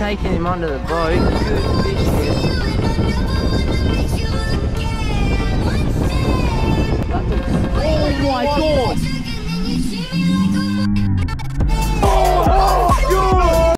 taking him onto the boat.